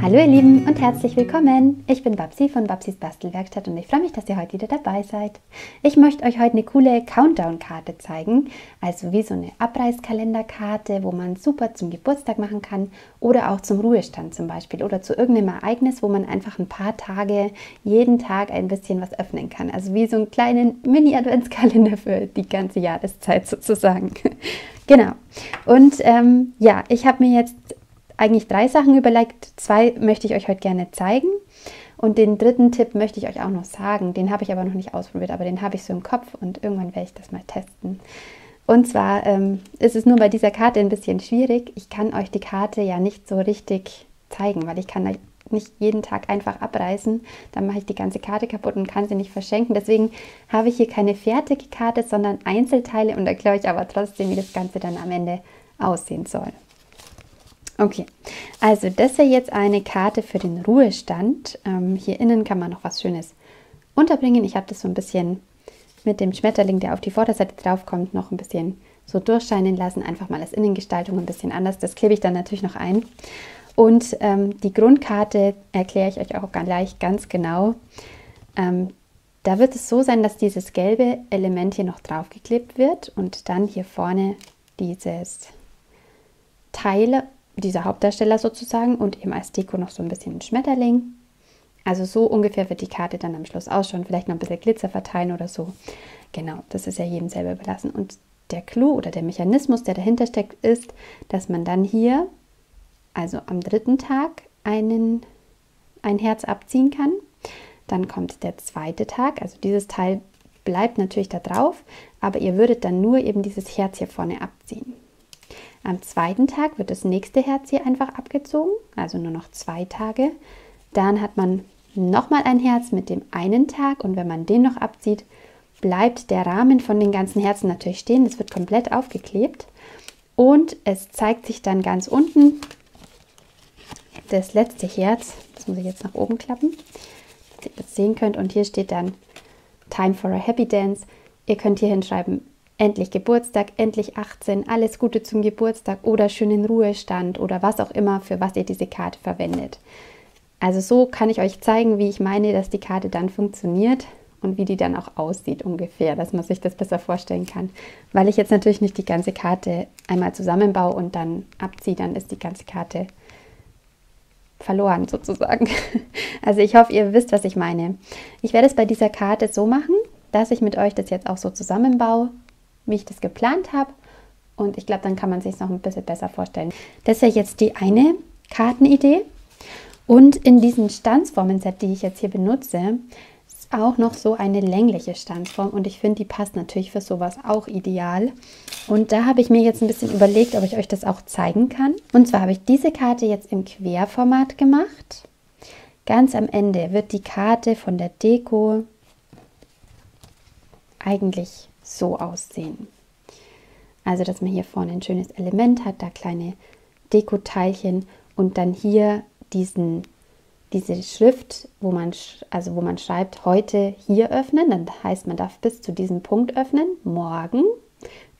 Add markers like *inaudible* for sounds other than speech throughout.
Hallo ihr Lieben und herzlich willkommen. Ich bin Babsi von Babsis Bastelwerkstatt und ich freue mich, dass ihr heute wieder dabei seid. Ich möchte euch heute eine coole Countdown-Karte zeigen, also wie so eine Abreißkalenderkarte, wo man super zum Geburtstag machen kann oder auch zum Ruhestand zum Beispiel oder zu irgendeinem Ereignis, wo man einfach ein paar Tage jeden Tag ein bisschen was öffnen kann. Also wie so einen kleinen Mini-Adventskalender für die ganze Jahreszeit sozusagen. *laughs* genau. Und ähm, ja, ich habe mir jetzt eigentlich drei Sachen überlegt. Zwei möchte ich euch heute gerne zeigen. Und den dritten Tipp möchte ich euch auch noch sagen. Den habe ich aber noch nicht ausprobiert, aber den habe ich so im Kopf und irgendwann werde ich das mal testen. Und zwar ähm, ist es nur bei dieser Karte ein bisschen schwierig. Ich kann euch die Karte ja nicht so richtig zeigen, weil ich kann nicht jeden Tag einfach abreißen. Dann mache ich die ganze Karte kaputt und kann sie nicht verschenken. Deswegen habe ich hier keine fertige Karte, sondern Einzelteile und erkläre euch aber trotzdem, wie das Ganze dann am Ende aussehen soll. Okay, also das ist jetzt eine Karte für den Ruhestand. Ähm, hier innen kann man noch was Schönes unterbringen. Ich habe das so ein bisschen mit dem Schmetterling, der auf die Vorderseite drauf kommt, noch ein bisschen so durchscheinen lassen. Einfach mal als Innengestaltung ein bisschen anders. Das klebe ich dann natürlich noch ein. Und ähm, die Grundkarte erkläre ich euch auch gleich ganz genau. Ähm, da wird es so sein, dass dieses gelbe Element hier noch draufgeklebt wird und dann hier vorne dieses Teil dieser Hauptdarsteller sozusagen und eben als Deko noch so ein bisschen ein Schmetterling. Also so ungefähr wird die Karte dann am Schluss ausschauen. Vielleicht noch ein bisschen Glitzer verteilen oder so. Genau, das ist ja jedem selber überlassen. Und der Clou oder der Mechanismus, der dahinter steckt, ist, dass man dann hier, also am dritten Tag, einen, ein Herz abziehen kann. Dann kommt der zweite Tag, also dieses Teil bleibt natürlich da drauf, aber ihr würdet dann nur eben dieses Herz hier vorne abziehen. Am zweiten Tag wird das nächste Herz hier einfach abgezogen, also nur noch zwei Tage. Dann hat man nochmal ein Herz mit dem einen Tag und wenn man den noch abzieht, bleibt der Rahmen von den ganzen Herzen natürlich stehen. Es wird komplett aufgeklebt und es zeigt sich dann ganz unten das letzte Herz. Das muss ich jetzt nach oben klappen, dass ihr das sehen könnt. Und hier steht dann Time for a Happy Dance. Ihr könnt hier hinschreiben endlich Geburtstag, endlich 18, alles Gute zum Geburtstag oder schönen Ruhestand oder was auch immer, für was ihr diese Karte verwendet. Also so kann ich euch zeigen, wie ich meine, dass die Karte dann funktioniert und wie die dann auch aussieht ungefähr, dass man sich das besser vorstellen kann. Weil ich jetzt natürlich nicht die ganze Karte einmal zusammenbaue und dann abziehe, dann ist die ganze Karte verloren sozusagen. *laughs* Also ich hoffe, ihr wisst, was ich meine. Ich werde es bei dieser Karte so machen, dass ich mit euch das jetzt auch so zusammenbaue wie ich das geplant habe. Und ich glaube, dann kann man sich noch ein bisschen besser vorstellen. Das ist ja jetzt die eine Kartenidee. Und in diesen Stanzformen-Set, die ich jetzt hier benutze, ist auch noch so eine längliche Stanzform. Und ich finde, die passt natürlich für sowas auch ideal. Und da habe ich mir jetzt ein bisschen überlegt, ob ich euch das auch zeigen kann. Und zwar habe ich diese Karte jetzt im Querformat gemacht. Ganz am Ende wird die Karte von der Deko eigentlich so aussehen. Also, dass man hier vorne ein schönes Element hat, da kleine Dekoteilchen und dann hier diesen, diese Schrift, wo man, also wo man schreibt, heute hier öffnen. Dann heißt, man darf bis zu diesem Punkt öffnen, morgen,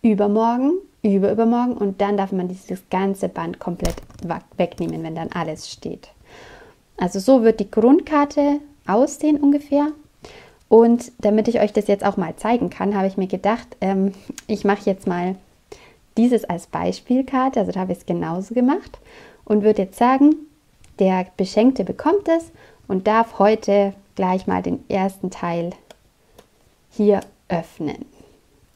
übermorgen, überübermorgen und dann darf man dieses ganze Band komplett wegnehmen, wenn dann alles steht. Also so wird die Grundkarte aussehen ungefähr. Und damit ich euch das jetzt auch mal zeigen kann, habe ich mir gedacht, ähm, ich mache jetzt mal dieses als Beispielkarte, also da habe ich es genauso gemacht und würde jetzt sagen, der Beschenkte bekommt es und darf heute gleich mal den ersten Teil hier öffnen.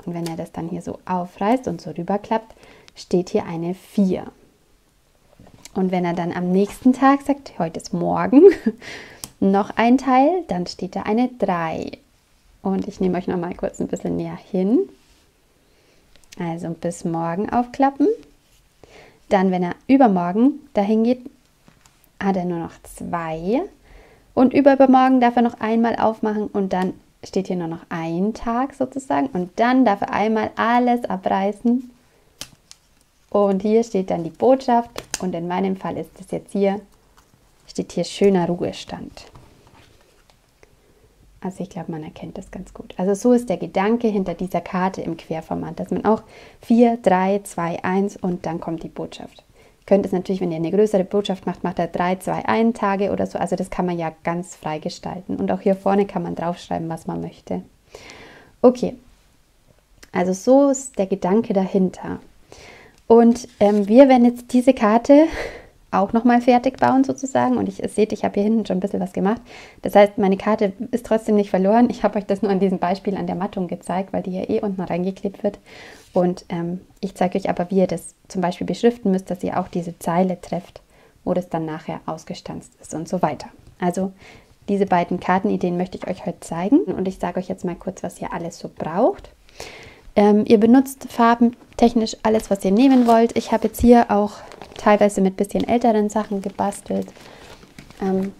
Und wenn er das dann hier so aufreißt und so rüberklappt, steht hier eine 4. Und wenn er dann am nächsten Tag sagt, heute ist morgen, *laughs* noch ein Teil, dann steht da eine 3. Und ich nehme euch noch mal kurz ein bisschen näher hin. Also bis morgen aufklappen. Dann, wenn er übermorgen dahin geht, hat er nur noch zwei. Und übermorgen darf er noch einmal aufmachen und dann steht hier nur noch ein Tag sozusagen. Und dann darf er einmal alles abreißen. Und hier steht dann die Botschaft. Und in meinem Fall ist es jetzt hier, steht hier schöner Ruhestand. Also ich glaube, man erkennt das ganz gut. Also so ist der Gedanke hinter dieser Karte im Querformat, dass man auch 4, 3, 2, 1 und dann kommt die Botschaft Könnt es natürlich, wenn ihr eine größere Botschaft macht, macht er 3, 2, 1 Tage oder so. Also das kann man ja ganz frei gestalten. Und auch hier vorne kann man draufschreiben, was man möchte. Okay, also so ist der Gedanke dahinter. Und ähm, wir werden jetzt diese Karte auch nochmal fertig bauen sozusagen. Und ich, seht, ich habe hier hinten schon ein bisschen was gemacht. Das heißt, meine Karte ist trotzdem nicht verloren. Ich habe euch das nur an diesem Beispiel an der Mattung gezeigt, weil die ja eh unten reingeklebt wird. Und ähm, ich zeige euch aber, wie ihr das zum Beispiel beschriften müsst, dass ihr auch diese Zeile trefft, wo das dann nachher ausgestanzt ist und so weiter. Also diese beiden Kartenideen möchte ich euch heute zeigen. Und ich sage euch jetzt mal kurz, was ihr alles so braucht. Ähm, ihr benutzt farbentechnisch alles, was ihr nehmen wollt. Ich habe jetzt hier auch teilweise mit bisschen älteren Sachen gebastelt. Ähm,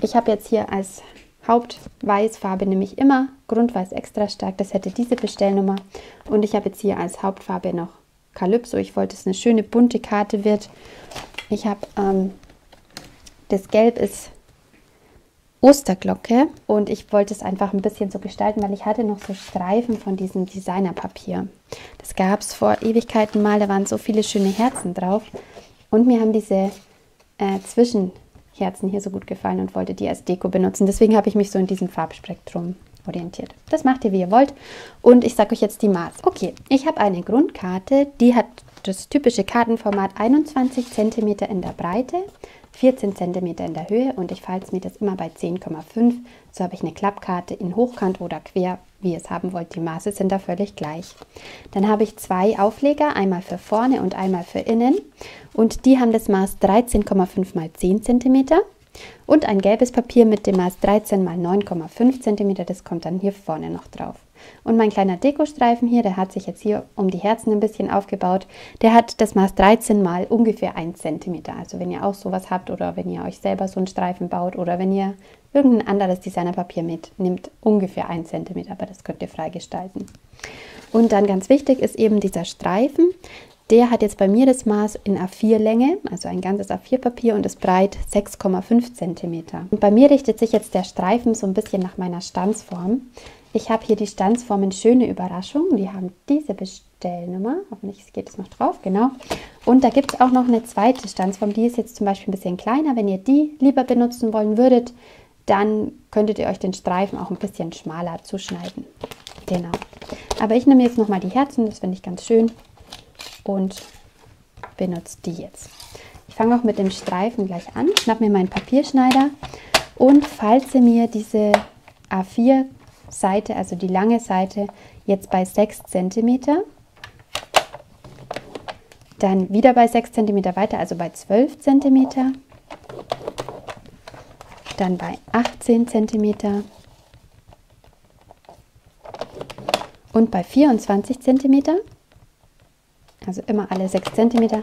ich habe jetzt hier als Hauptweißfarbe nämlich immer Grundweiß extra stark. Das hätte diese Bestellnummer. Und ich habe jetzt hier als Hauptfarbe noch Calypso. Ich wollte, dass es eine schöne bunte Karte wird. Ich habe ähm, das Gelb ist Osterglocke und ich wollte es einfach ein bisschen so gestalten, weil ich hatte noch so Streifen von diesem Designerpapier. Das gab es vor Ewigkeiten mal, da waren so viele schöne Herzen drauf und mir haben diese äh, Zwischenherzen hier so gut gefallen und wollte die als Deko benutzen. Deswegen habe ich mich so in diesem Farbspektrum orientiert. Das macht ihr, wie ihr wollt. Und ich sage euch jetzt die Maß. Okay, ich habe eine Grundkarte, die hat das typische Kartenformat 21 cm in der Breite, 14 cm in der Höhe und ich falte mir das immer bei 10,5. So habe ich eine Klappkarte in Hochkant oder quer, wie ihr es haben wollt. Die Maße sind da völlig gleich. Dann habe ich zwei Aufleger, einmal für vorne und einmal für innen und die haben das Maß 13,5 mal 10 cm. Und ein gelbes Papier mit dem Maß 13 mal 9,5 cm, das kommt dann hier vorne noch drauf. Und mein kleiner Dekostreifen hier, der hat sich jetzt hier um die Herzen ein bisschen aufgebaut. Der hat das Maß 13 mal ungefähr 1 cm. Also wenn ihr auch sowas habt oder wenn ihr euch selber so einen Streifen baut oder wenn ihr irgendein anderes Designerpapier mitnimmt, ungefähr 1 cm, aber das könnt ihr freigestalten. Und dann ganz wichtig ist eben dieser Streifen. Der hat jetzt bei mir das Maß in A4-Länge, also ein ganzes A4-Papier und ist breit 6,5 cm. Und bei mir richtet sich jetzt der Streifen so ein bisschen nach meiner Stanzform. Ich habe hier die Stanzformen Schöne Überraschung. Die haben diese Bestellnummer. Hoffentlich geht es noch drauf, genau. Und da gibt es auch noch eine zweite Stanzform. Die ist jetzt zum Beispiel ein bisschen kleiner. Wenn ihr die lieber benutzen wollen würdet, dann könntet ihr euch den Streifen auch ein bisschen schmaler zuschneiden. Genau. Aber ich nehme jetzt nochmal die Herzen. Das finde ich ganz schön. Und benutze die jetzt. Ich fange auch mit dem Streifen gleich an. Schnapp mir meinen Papierschneider und falze mir diese A4 Seite, also die lange Seite, jetzt bei 6 cm. Dann wieder bei 6 cm weiter, also bei 12 cm. Dann bei 18 cm. Und bei 24 cm. Also immer alle 6 cm.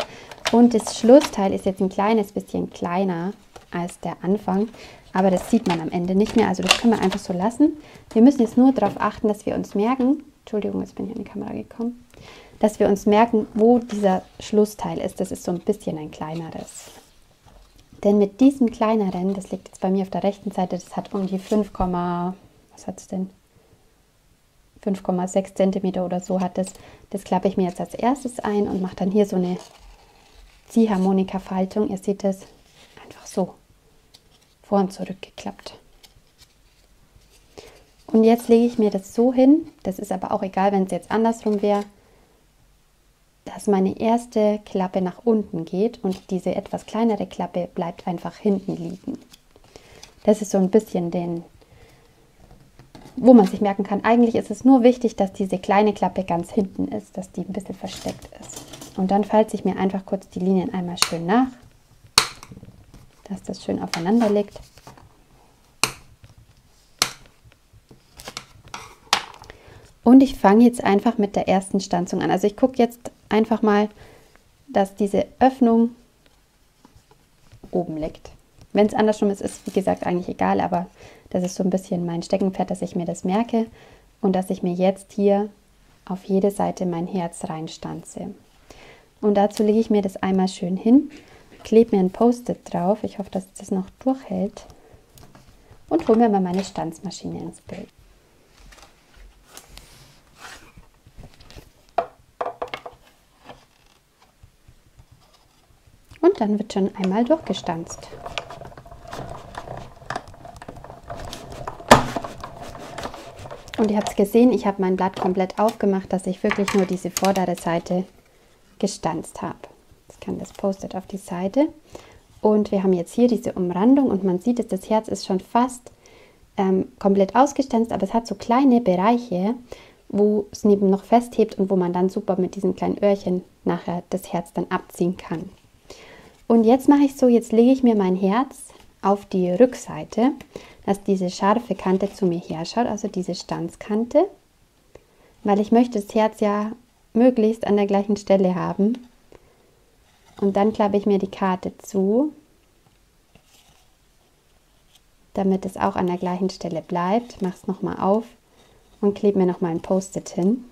Und das Schlussteil ist jetzt ein kleines bisschen kleiner als der Anfang. Aber das sieht man am Ende nicht mehr. Also das können wir einfach so lassen. Wir müssen jetzt nur darauf achten, dass wir uns merken, Entschuldigung, jetzt bin ich an die Kamera gekommen, dass wir uns merken, wo dieser Schlussteil ist. Das ist so ein bisschen ein kleineres. Denn mit diesem kleineren, das liegt jetzt bei mir auf der rechten Seite, das hat um die 5, was hat es denn? 5,6 cm oder so hat das. Das klappe ich mir jetzt als erstes ein und mache dann hier so eine Ziehharmonika-Faltung. Ihr seht so vor und zurück geklappt. Und jetzt lege ich mir das so hin, das ist aber auch egal, wenn es jetzt andersrum wäre, dass meine erste Klappe nach unten geht und diese etwas kleinere Klappe bleibt einfach hinten liegen. Das ist so ein bisschen den, wo man sich merken kann, eigentlich ist es nur wichtig, dass diese kleine Klappe ganz hinten ist, dass die ein bisschen versteckt ist. Und dann falze ich mir einfach kurz die Linien einmal schön nach dass das schön aufeinander liegt. Und ich fange jetzt einfach mit der ersten Stanzung an. Also ich gucke jetzt einfach mal, dass diese Öffnung oben liegt. Wenn es andersrum ist, ist wie gesagt eigentlich egal, aber das ist so ein bisschen mein Steckenpferd, dass ich mir das merke und dass ich mir jetzt hier auf jede Seite mein Herz reinstanze. Und dazu lege ich mir das einmal schön hin klebe mir ein Post-it drauf. Ich hoffe, dass das noch durchhält. Und hole mir mal meine Stanzmaschine ins Bild. Und dann wird schon einmal durchgestanzt. Und ihr habt es gesehen, ich habe mein Blatt komplett aufgemacht, dass ich wirklich nur diese vordere Seite gestanzt habe. Kann das Post-it auf die Seite. Und wir haben jetzt hier diese Umrandung und man sieht, dass das Herz ist schon fast ähm, komplett ausgestanzt, aber es hat so kleine Bereiche, wo es neben noch festhebt und wo man dann super mit diesen kleinen Öhrchen nachher das Herz dann abziehen kann. Und jetzt mache ich so, jetzt lege ich mir mein Herz auf die Rückseite, dass diese scharfe Kante zu mir herschaut, also diese Stanzkante, weil ich möchte das Herz ja möglichst an der gleichen Stelle haben. Und dann klappe ich mir die Karte zu, damit es auch an der gleichen Stelle bleibt. Mache es nochmal auf und klebe mir nochmal ein Post-it hin.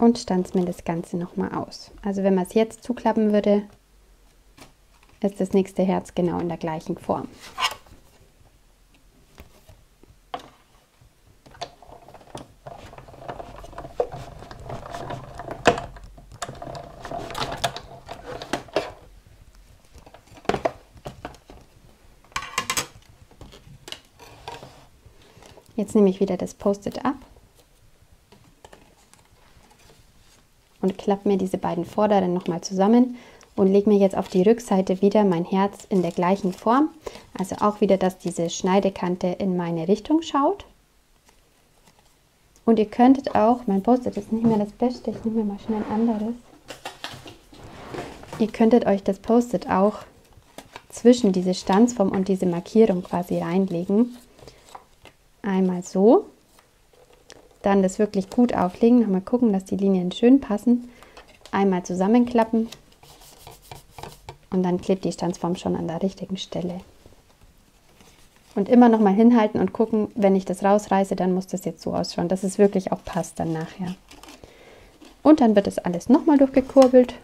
und stanze mir das Ganze nochmal aus. Also wenn man es jetzt zuklappen würde, ist das nächste Herz genau in der gleichen Form. Jetzt nehme ich wieder das Post-it ab und klappe mir diese beiden vorderen nochmal zusammen und lege mir jetzt auf die Rückseite wieder mein Herz in der gleichen Form. Also auch wieder, dass diese Schneidekante in meine Richtung schaut. Und ihr könntet auch, mein Post-it ist nicht mehr das Beste, ich nehme mir mal schnell ein anderes. Ihr könntet euch das Post-it auch zwischen diese Stanzform und diese Markierung quasi reinlegen. Einmal so dann das wirklich gut auflegen. Nochmal gucken, dass die Linien schön passen. Einmal zusammenklappen und dann klebt die Stanzform schon an der richtigen Stelle. Und immer noch mal hinhalten und gucken, wenn ich das rausreiße, dann muss das jetzt so ausschauen, dass es wirklich auch passt dann nachher. Und dann wird das alles nochmal durchgekurbelt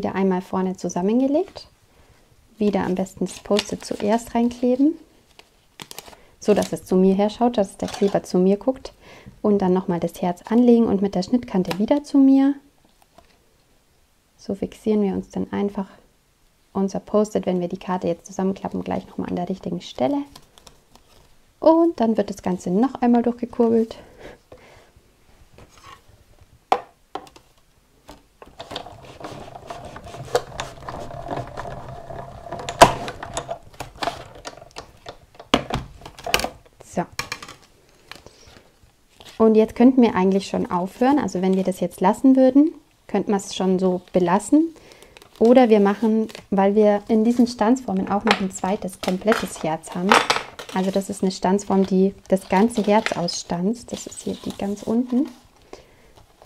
wieder einmal vorne zusammengelegt. Wieder am besten das Post-it zuerst reinkleben, so dass es zu mir her schaut, dass der Kleber zu mir guckt. Und dann nochmal das Herz anlegen und mit der Schnittkante wieder zu mir. So fixieren wir uns dann einfach unser Post-it, wenn wir die Karte jetzt zusammenklappen, gleich nochmal an der richtigen Stelle. Und dann wird das Ganze noch einmal durchgekurbelt. Und jetzt könnten wir eigentlich schon aufhören. Also wenn wir das jetzt lassen würden, könnten wir es schon so belassen. Oder wir machen, weil wir in diesen Stanzformen auch noch ein zweites komplettes Herz haben. Also das ist eine Stanzform, die das ganze Herz ausstanzt. Das ist hier die ganz unten.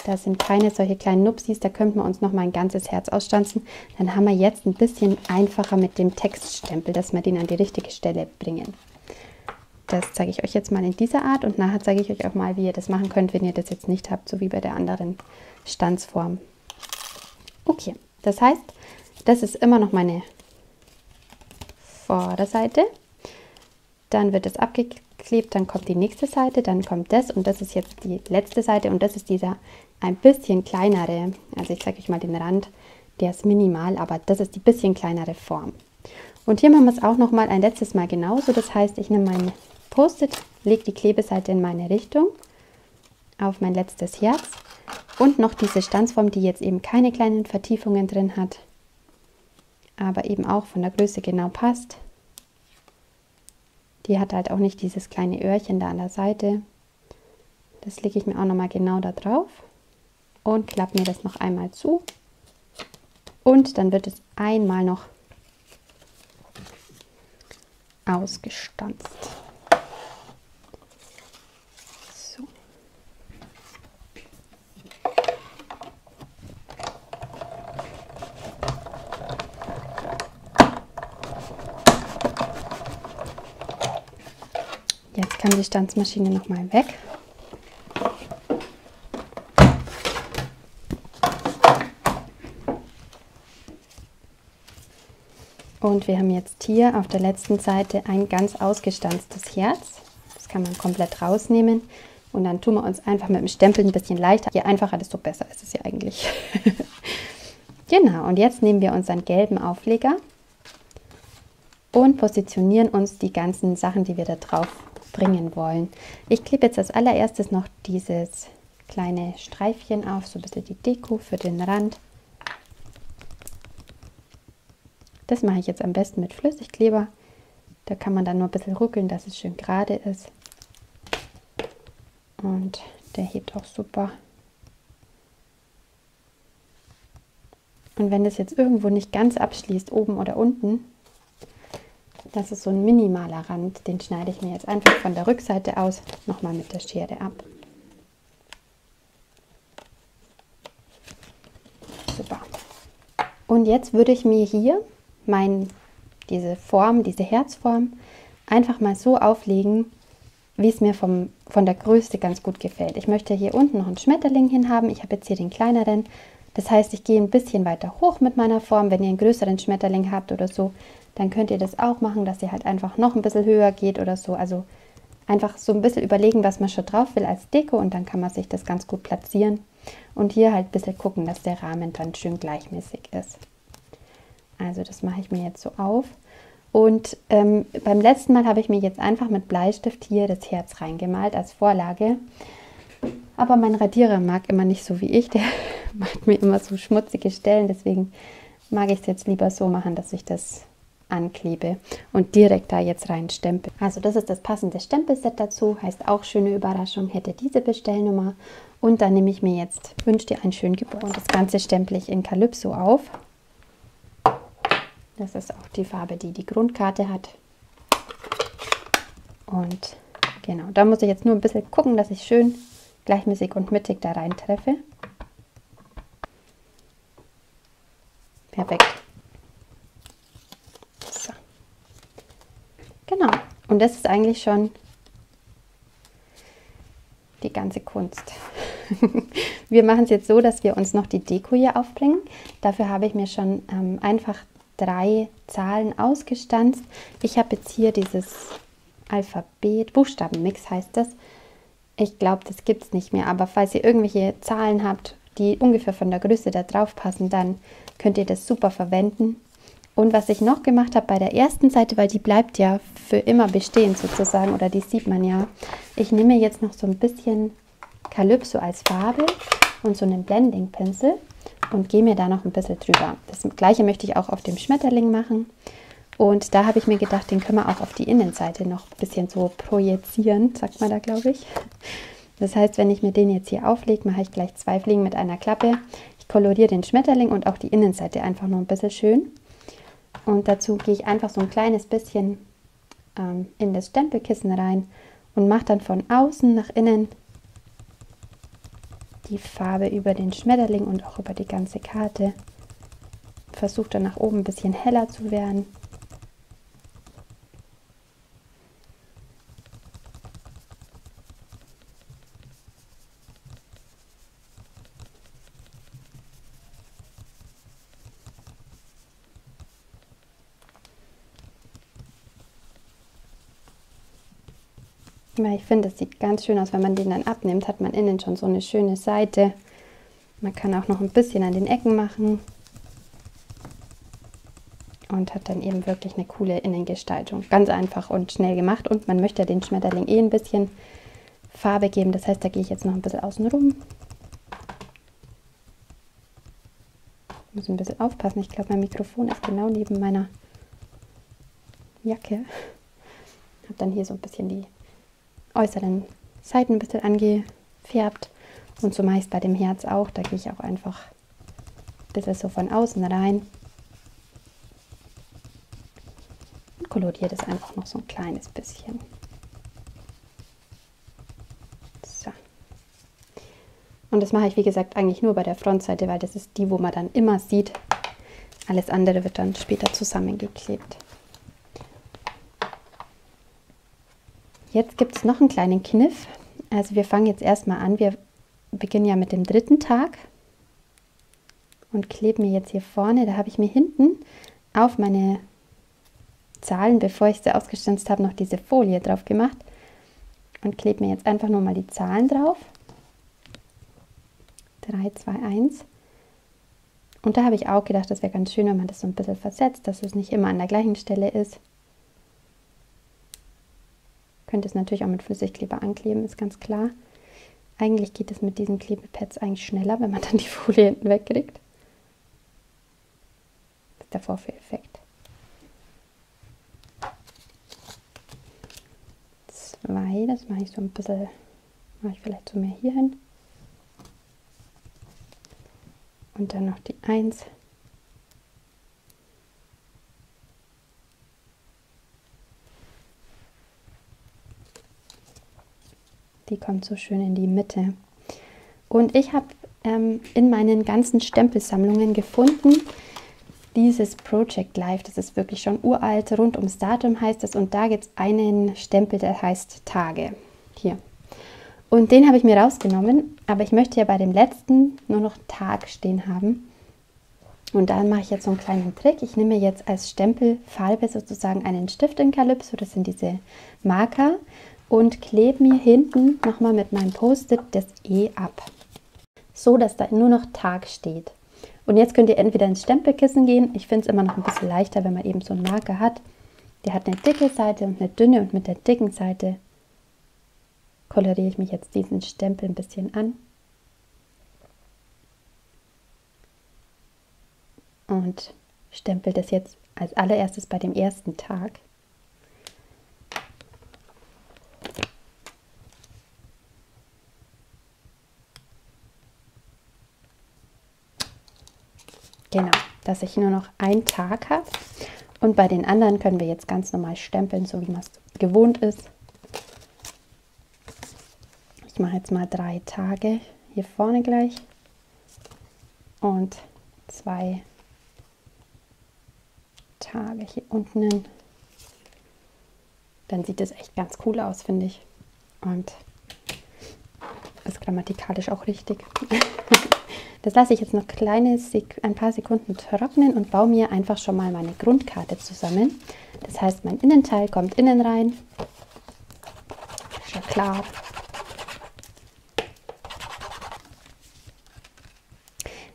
Da sind keine solche kleinen Nupsis, da könnten wir uns noch mal ein ganzes Herz ausstanzen. Dann haben wir jetzt ein bisschen einfacher mit dem Textstempel, dass wir den an die richtige Stelle bringen. Das zeige ich euch jetzt mal in dieser Art und nachher zeige ich euch auch mal, wie ihr das machen könnt, wenn ihr das jetzt nicht habt, so wie bei der anderen Stanzform. Okay, das heißt, das ist immer noch meine Vorderseite. Dann wird es abgeklebt, dann kommt die nächste Seite, dann kommt das und das ist jetzt die letzte Seite und das ist dieser ein bisschen kleinere, also ich zeige euch mal den Rand, der ist minimal, aber das ist die bisschen kleinere Form. Und hier machen wir es auch noch mal ein letztes Mal genauso. Das heißt, ich nehme meine Post-it, lege die Klebeseite in meine Richtung auf mein letztes Herz und noch diese Stanzform, die jetzt eben keine kleinen Vertiefungen drin hat, aber eben auch von der Größe genau passt. Die hat halt auch nicht dieses kleine Öhrchen da an der Seite. Das lege ich mir auch noch mal genau da drauf und klappe mir das noch einmal zu. Und dann wird es einmal noch ausgestanzt. Kann die Stanzmaschine nochmal weg. Und wir haben jetzt hier auf der letzten Seite ein ganz ausgestanztes Herz. Das kann man komplett rausnehmen. Und dann tun wir uns einfach mit dem Stempel ein bisschen leichter. Je einfacher, desto besser ist es ja eigentlich. *laughs* genau, und jetzt nehmen wir unseren gelben Aufleger und positionieren uns die ganzen Sachen, die wir da drauf bringen wollen. Ich klebe jetzt als allererstes noch dieses kleine Streifchen auf, so ein bisschen die Deko für den Rand. Das mache ich jetzt am besten mit Flüssigkleber. Da kann man dann nur ein bisschen ruckeln, dass es schön gerade ist. Und der hebt auch super. Und wenn das jetzt irgendwo nicht ganz abschließt, oben oder unten, das ist so ein minimaler Rand, den schneide ich mir jetzt einfach von der Rückseite aus nochmal mit der Schere ab. Super. Und jetzt würde ich mir hier mein, diese Form, diese Herzform einfach mal so auflegen, wie es mir vom, von der Größe ganz gut gefällt. Ich möchte hier unten noch einen Schmetterling hin haben. Ich habe jetzt hier den kleineren. Das heißt, ich gehe ein bisschen weiter hoch mit meiner Form. Wenn ihr einen größeren Schmetterling habt oder so, dann könnt ihr das auch machen, dass ihr halt einfach noch ein bisschen höher geht oder so. Also einfach so ein bisschen überlegen, was man schon drauf will als Deko und dann kann man sich das ganz gut platzieren. Und hier halt ein bisschen gucken, dass der Rahmen dann schön gleichmäßig ist. Also das mache ich mir jetzt so auf. Und ähm, beim letzten Mal habe ich mir jetzt einfach mit Bleistift hier das Herz reingemalt als Vorlage. Aber mein Radierer mag immer nicht so wie ich. Der *laughs* macht mir immer so schmutzige Stellen. Deswegen mag ich es jetzt lieber so machen, dass ich das anklebe und direkt da jetzt rein stempel. Also das ist das passende Stempelset dazu. Heißt auch schöne Überraschung, hätte diese Bestellnummer. Und dann nehme ich mir jetzt, wünsche dir einen schönen Geburtstag. Und das Ganze stempel ich in Calypso auf. Das ist auch die Farbe, die die Grundkarte hat. Und genau, da muss ich jetzt nur ein bisschen gucken, dass ich schön gleichmäßig und mittig da rein treffe. Perfekt. So. Genau. Und das ist eigentlich schon die ganze Kunst. *laughs* wir machen es jetzt so, dass wir uns noch die Deko hier aufbringen. Dafür habe ich mir schon ähm, einfach drei Zahlen ausgestanzt. Ich habe jetzt hier dieses Alphabet, Buchstabenmix heißt das. Ich glaube, das gibt es nicht mehr, aber falls ihr irgendwelche Zahlen habt, die ungefähr von der Größe da drauf passen, dann könnt ihr das super verwenden. Und was ich noch gemacht habe bei der ersten Seite, weil die bleibt ja für immer bestehen sozusagen, oder die sieht man ja. Ich nehme jetzt noch so ein bisschen Calypso als Farbe und so einen Blending-Pinsel und gehe mir da noch ein bisschen drüber. Das gleiche möchte ich auch auf dem Schmetterling machen. Und da habe ich mir gedacht, den können wir auch auf die Innenseite noch ein bisschen so projizieren, sagt man da, glaube ich. Das heißt, wenn ich mir den jetzt hier auflege, mache ich gleich zwei Fliegen mit einer Klappe. Ich koloriere den Schmetterling und auch die Innenseite einfach noch ein bisschen schön. Und dazu gehe ich einfach so ein kleines bisschen ähm, in das Stempelkissen rein und mache dann von außen nach innen die Farbe über den Schmetterling und auch über die ganze Karte. Versucht dann nach oben ein bisschen heller zu werden. Weil ich finde, es sieht ganz schön aus, wenn man den dann abnimmt, hat man innen schon so eine schöne Seite. Man kann auch noch ein bisschen an den Ecken machen und hat dann eben wirklich eine coole Innengestaltung. Ganz einfach und schnell gemacht und man möchte den Schmetterling eh ein bisschen Farbe geben. Das heißt, da gehe ich jetzt noch ein bisschen außen rum. Muss ein bisschen aufpassen. Ich glaube, mein Mikrofon ist genau neben meiner Jacke. Habe dann hier so ein bisschen die äußeren Seiten ein bisschen angefärbt. Und so meist bei dem Herz auch. Da gehe ich auch einfach ein bisschen so von außen rein. Und koloriere das einfach noch so ein kleines bisschen. Und das mache ich, wie gesagt, eigentlich nur bei der Frontseite, weil das ist die, wo man dann immer sieht. Alles andere wird dann später zusammengeklebt. Jetzt gibt es noch einen kleinen Kniff. Also wir fangen jetzt erstmal an. Wir beginnen ja mit dem dritten Tag und klebe mir jetzt hier vorne, da habe ich mir hinten auf meine Zahlen, bevor ich sie ausgestanzt habe, noch diese Folie drauf gemacht und klebe mir jetzt einfach nur mal die Zahlen drauf. 3, 2, 1. Und da habe ich auch gedacht, das wäre ganz schön, wenn man das so ein bisschen versetzt, dass es nicht immer an der gleichen Stelle ist. Könnt es natürlich auch mit Flüssigkleber ankleben, ist ganz klar. Eigentlich geht es mit diesen Klebepads eigentlich schneller, wenn man dann die Folie hinten wegkriegt. Das ist der Vorführeffekt. Zwei, das mache ich so ein bisschen, mache ich vielleicht so mehr hier hin. Und dann noch die 1. Die kommt so schön in die Mitte. Und ich habe ähm, in meinen ganzen Stempelsammlungen gefunden, dieses Project Life, das ist wirklich schon uralt, rund ums Datum heißt es. Und da gibt es einen Stempel, der heißt Tage. Hier. Und den habe ich mir rausgenommen, aber ich möchte ja bei dem letzten nur noch Tag stehen haben. Und dann mache ich jetzt so einen kleinen Trick. Ich nehme jetzt als Stempelfarbe sozusagen einen Stift in Calypso, das sind diese Marker, und klebe mir hinten nochmal mit meinem Post-it das E ab. So, dass da nur noch Tag steht. Und jetzt könnt ihr entweder ins Stempelkissen gehen. Ich finde es immer noch ein bisschen leichter, wenn man eben so einen Marker hat. Der hat eine dicke Seite und eine dünne und mit der dicken Seite koloriere ich mich jetzt diesen Stempel ein bisschen an. Und stempel das jetzt als allererstes bei dem ersten Tag. Genau, dass ich nur noch einen Tag habe. Und bei den anderen können wir jetzt ganz normal stempeln, so wie man es gewohnt ist. Ich mache jetzt mal drei Tage hier vorne gleich und zwei Tage hier unten. Dann sieht es echt ganz cool aus, finde ich. Und ist grammatikalisch auch richtig. *laughs* Das lasse ich jetzt noch kleine ein paar Sekunden trocknen und baue mir einfach schon mal meine Grundkarte zusammen. Das heißt, mein Innenteil kommt innen rein. Ja klar.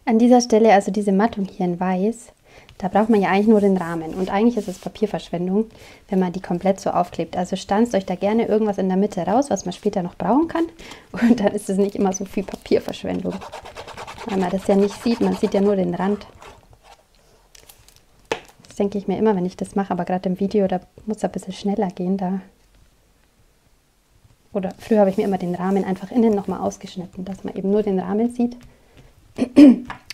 An dieser Stelle, also diese Mattung hier in weiß, da braucht man ja eigentlich nur den Rahmen. Und eigentlich ist es Papierverschwendung, wenn man die komplett so aufklebt. Also stanzt euch da gerne irgendwas in der Mitte raus, was man später noch brauchen kann. Und dann ist es nicht immer so viel Papierverschwendung. Weil man das ja nicht sieht, man sieht ja nur den Rand. Das denke ich mir immer, wenn ich das mache. Aber gerade im Video, da muss es ein bisschen schneller gehen. Da oder früher habe ich mir immer den Rahmen einfach innen nochmal ausgeschnitten, dass man eben nur den Rahmen sieht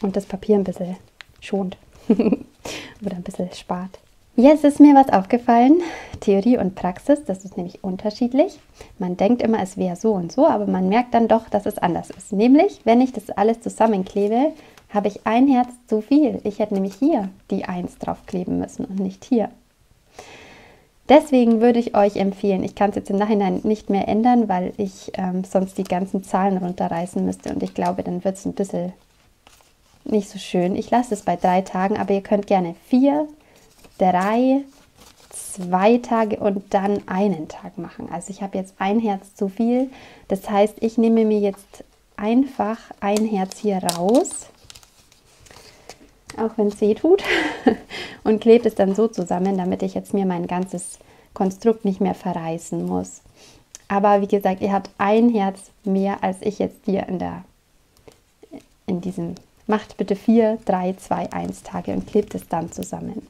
und das Papier ein bisschen schont *laughs* oder ein bisschen spart. Jetzt ist mir was aufgefallen. Theorie und Praxis, das ist nämlich unterschiedlich. Man denkt immer, es wäre so und so, aber man merkt dann doch, dass es anders ist. Nämlich, wenn ich das alles zusammenklebe, habe ich ein Herz zu viel. Ich hätte nämlich hier die 1 draufkleben müssen und nicht hier. Deswegen würde ich euch empfehlen, ich kann es jetzt im Nachhinein nicht mehr ändern, weil ich ähm, sonst die ganzen Zahlen runterreißen müsste und ich glaube, dann wird es ein bisschen nicht so schön. Ich lasse es bei drei Tagen, aber ihr könnt gerne vier, drei, zwei Tage und dann einen Tag machen. Also ich habe jetzt ein Herz zu viel. Das heißt, ich nehme mir jetzt einfach ein Herz hier raus, auch wenn es weh tut, *laughs* und klebe es dann so zusammen, damit ich jetzt mir mein ganzes Konstrukt nicht mehr verreißen muss. Aber wie gesagt, ihr habt ein Herz mehr als ich jetzt hier in, der, in diesem Macht bitte 4, 3, 2, 1 Tage und klebt es dann zusammen.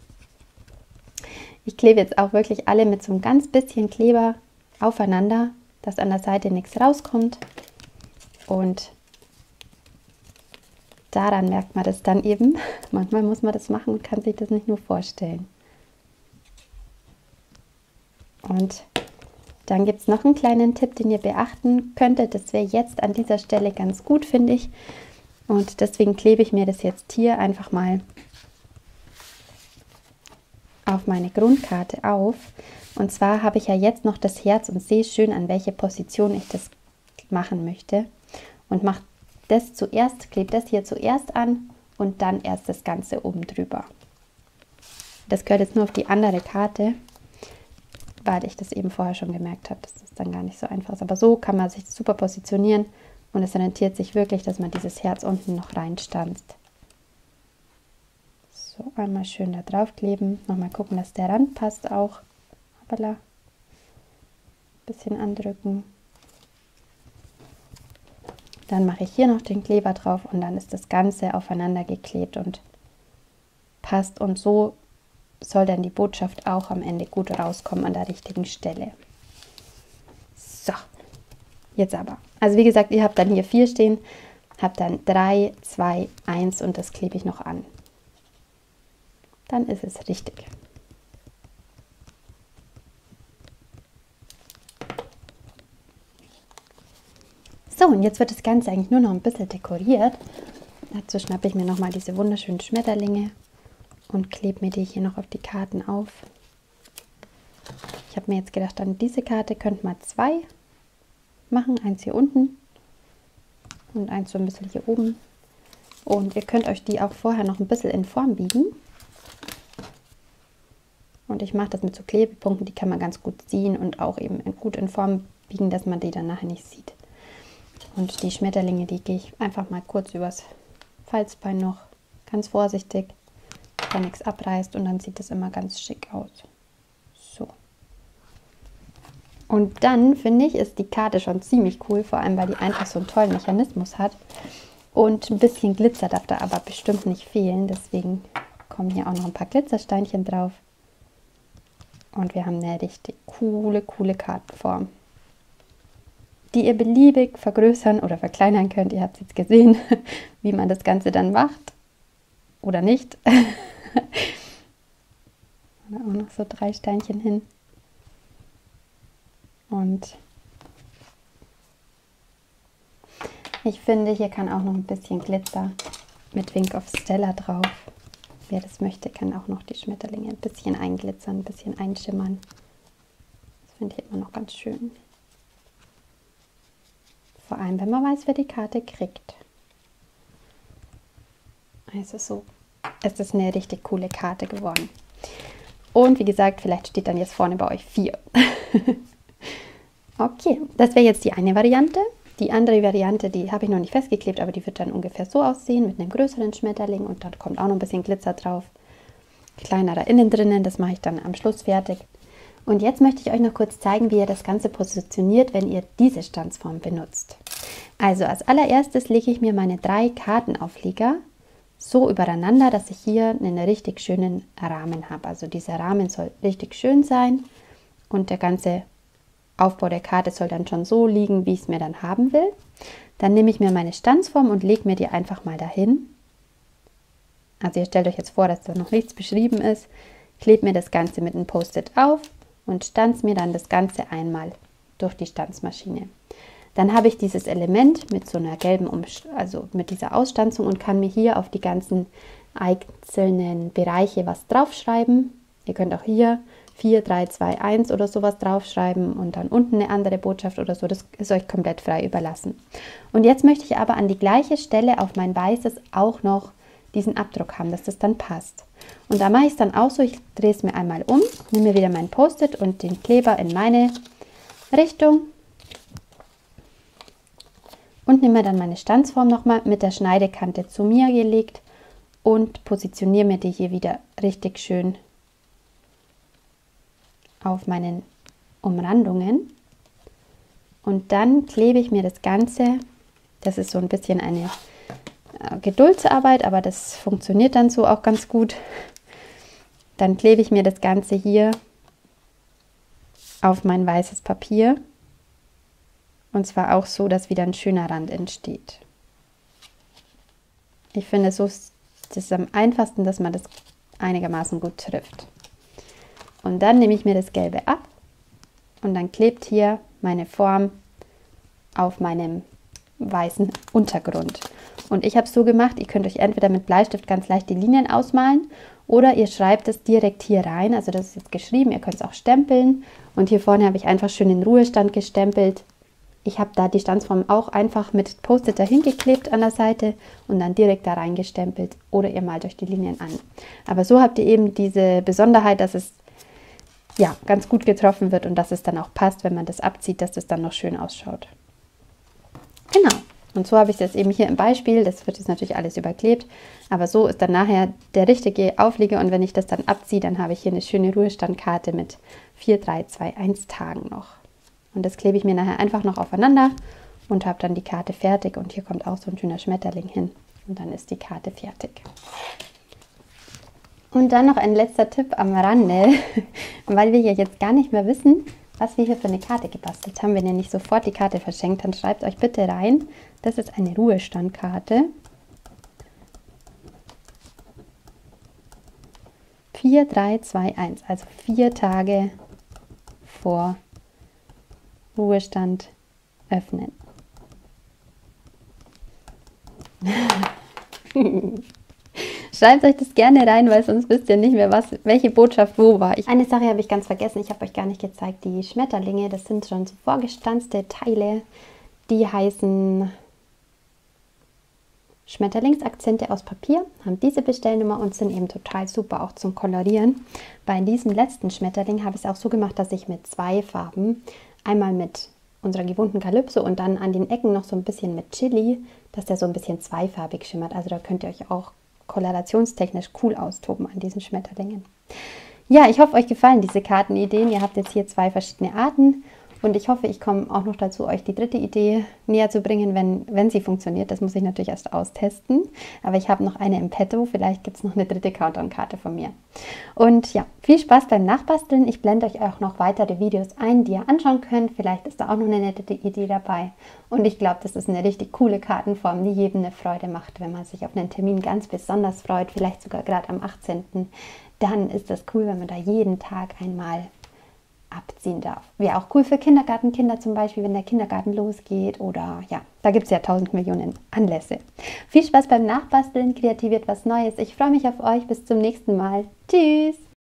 Ich klebe jetzt auch wirklich alle mit so einem ganz bisschen Kleber aufeinander, dass an der Seite nichts rauskommt. Und daran merkt man das dann eben. *laughs* Manchmal muss man das machen und kann sich das nicht nur vorstellen. Und dann gibt es noch einen kleinen Tipp, den ihr beachten könntet. Das wäre jetzt an dieser Stelle ganz gut, finde ich. Und deswegen klebe ich mir das jetzt hier einfach mal auf meine Grundkarte auf. Und zwar habe ich ja jetzt noch das Herz und sehe schön, an welche Position ich das machen möchte. Und mache das zuerst, klebe das hier zuerst an und dann erst das Ganze oben drüber. Das gehört jetzt nur auf die andere Karte, weil ich das eben vorher schon gemerkt habe, dass das dann gar nicht so einfach ist. Aber so kann man sich super positionieren und es rentiert sich wirklich, dass man dieses Herz unten noch reinstanzt. So, einmal schön da drauf kleben. Nochmal gucken, dass der Rand passt auch. Hoppala. Bisschen andrücken. Dann mache ich hier noch den Kleber drauf und dann ist das Ganze aufeinander geklebt und passt. Und so soll dann die Botschaft auch am Ende gut rauskommen an der richtigen Stelle. So, jetzt aber. Also wie gesagt, ihr habt dann hier vier stehen, habt dann 3, 2, 1 und das klebe ich noch an. Dann ist es richtig. So, und jetzt wird das Ganze eigentlich nur noch ein bisschen dekoriert. Dazu schnappe ich mir nochmal diese wunderschönen Schmetterlinge und klebe mir die hier noch auf die Karten auf. Ich habe mir jetzt gedacht, an diese Karte könnte man zwei machen. Eins hier unten und eins so ein bisschen hier oben. Und ihr könnt euch die auch vorher noch ein bisschen in Form biegen. Und ich mache das mit so Klebepunkten, die kann man ganz gut ziehen und auch eben gut in Form biegen, dass man die dann nachher nicht sieht. Und die Schmetterlinge, die gehe ich einfach mal kurz übers Falzbein noch ganz vorsichtig, da nichts abreißt und dann sieht das immer ganz schick aus. So. Und dann finde ich, ist die Karte schon ziemlich cool, vor allem weil die einfach so einen tollen Mechanismus hat. Und ein bisschen Glitzer darf da aber bestimmt nicht fehlen. Deswegen kommen hier auch noch ein paar Glitzersteinchen drauf. Und wir haben eine richtig coole, coole Kartenform, die ihr beliebig vergrößern oder verkleinern könnt. Ihr habt es jetzt gesehen, *laughs* wie man das Ganze dann macht oder nicht. *laughs* oder auch noch so drei Steinchen hin. Und ich finde, hier kann auch noch ein bisschen Glitzer mit Wink of Stella drauf. Wer das möchte, kann auch noch die Schmetterlinge ein bisschen einglitzern, ein bisschen einschimmern. Das finde ich immer noch ganz schön. Vor allem, wenn man weiß, wer die Karte kriegt. Also so ist es eine richtig coole Karte geworden. Und wie gesagt, vielleicht steht dann jetzt vorne bei euch 4. *laughs* okay, das wäre jetzt die eine Variante. Die andere Variante, die habe ich noch nicht festgeklebt, aber die wird dann ungefähr so aussehen mit einem größeren Schmetterling und dann kommt auch noch ein bisschen Glitzer drauf. Kleinerer innen drinnen, das mache ich dann am Schluss fertig. Und jetzt möchte ich euch noch kurz zeigen, wie ihr das Ganze positioniert, wenn ihr diese Stanzform benutzt. Also als allererstes lege ich mir meine drei Kartenauflieger so übereinander, dass ich hier einen richtig schönen Rahmen habe. Also dieser Rahmen soll richtig schön sein und der ganze Aufbau der Karte soll dann schon so liegen, wie ich es mir dann haben will. Dann nehme ich mir meine Stanzform und lege mir die einfach mal dahin. Also ihr stellt euch jetzt vor, dass da noch nichts beschrieben ist. Klebe mir das Ganze mit einem Post-it auf und stanze mir dann das Ganze einmal durch die Stanzmaschine. Dann habe ich dieses Element mit so einer gelben, Umst also mit dieser Ausstanzung und kann mir hier auf die ganzen einzelnen Bereiche was draufschreiben. Ihr könnt auch hier 4, 3, 2, 1 oder sowas draufschreiben und dann unten eine andere Botschaft oder so. Das ist euch komplett frei überlassen. Und jetzt möchte ich aber an die gleiche Stelle auf mein weißes auch noch diesen Abdruck haben, dass das dann passt. Und da mache ich es dann auch so, ich drehe es mir einmal um, nehme mir wieder mein Post-it und den Kleber in meine Richtung und nehme dann meine Stanzform nochmal mit der Schneidekante zu mir gelegt und positioniere mir die hier wieder richtig schön auf meinen Umrandungen. Und dann klebe ich mir das Ganze, das ist so ein bisschen eine äh, Geduldsarbeit, aber das funktioniert dann so auch ganz gut. Dann klebe ich mir das Ganze hier auf mein weißes Papier. Und zwar auch so, dass wieder ein schöner Rand entsteht. Ich finde, so ist es am einfachsten, dass man das einigermaßen gut trifft. Und dann nehme ich mir das Gelbe ab und dann klebt hier meine Form auf meinem weißen Untergrund. Und ich habe es so gemacht, ihr könnt euch entweder mit Bleistift ganz leicht die Linien ausmalen oder ihr schreibt es direkt hier rein. Also das ist jetzt geschrieben, ihr könnt es auch stempeln. Und hier vorne habe ich einfach schön den Ruhestand gestempelt. Ich habe da die Standsform auch einfach mit Post-it dahin geklebt an der Seite und dann direkt da reingestempelt. Oder ihr malt euch die Linien an. Aber so habt ihr eben diese Besonderheit, dass es ja ganz gut getroffen wird und dass es dann auch passt, wenn man das abzieht, dass das dann noch schön ausschaut. Genau. Und so habe ich es jetzt eben hier im Beispiel. Das wird jetzt natürlich alles überklebt. Aber so ist dann nachher der richtige Auflieger. Und wenn ich das dann abziehe, dann habe ich hier eine schöne Ruhestandkarte mit 4, 3, 2, 1 Tagen noch. Und das klebe ich mir nachher einfach noch aufeinander und habe dann die Karte fertig. Und hier kommt auch so ein schöner Schmetterling hin. Und dann ist die Karte fertig. Und dann noch ein letzter Tipp am Rande, *laughs* weil wir ja jetzt gar nicht mehr wissen, was wir hier für eine Karte gebastelt haben. Wenn ihr nicht sofort die Karte verschenkt, dann schreibt euch bitte rein. Das ist eine Ruhestandkarte. 4, 3, 2, 1. Also vier Tage vor Ruhestand öffnen. *laughs* Schreibt euch das gerne rein, weil sonst wisst ihr nicht mehr, was, welche Botschaft wo war. Ich, eine Sache habe ich ganz vergessen, ich habe euch gar nicht gezeigt. Die Schmetterlinge, das sind schon so vorgestanzte Teile, die heißen Schmetterlingsakzente aus Papier, haben diese Bestellnummer und sind eben total super auch zum Kolorieren. Bei diesem letzten Schmetterling habe ich es auch so gemacht, dass ich mit zwei Farben, einmal mit unserer gewohnten Kalypso und dann an den Ecken noch so ein bisschen mit Chili, dass der so ein bisschen zweifarbig schimmert. Also da könnt ihr euch auch kolorationstechnisch cool austoben an diesen Schmetterlingen. Ja, ich hoffe, euch gefallen diese Kartenideen. Ihr habt jetzt hier zwei verschiedene Arten und ich hoffe, ich komme auch noch dazu, euch die dritte Idee näher zu bringen, wenn, wenn sie funktioniert. Das muss ich natürlich erst austesten. Aber ich habe noch eine im Petto. Vielleicht gibt es noch eine dritte Countdown-Karte von mir. Und ja, viel Spaß beim Nachbasteln. Ich blende euch auch noch weitere Videos ein, die ihr anschauen könnt. Vielleicht ist da auch noch eine nette Idee dabei. Und ich glaube, das ist eine richtig coole Kartenform, die jedem eine Freude macht, wenn man sich auf einen Termin ganz besonders freut. Vielleicht sogar gerade am 18. Dann ist das cool, wenn man da jeden Tag einmal abziehen darf. Wäre auch cool für Kindergartenkinder zum Beispiel, wenn der Kindergarten losgeht oder ja, da gibt es ja tausend Millionen Anlässe. Viel Spaß beim Nachbasteln, kreativiert was Neues. Ich freue mich auf euch. Bis zum nächsten Mal. Tschüss!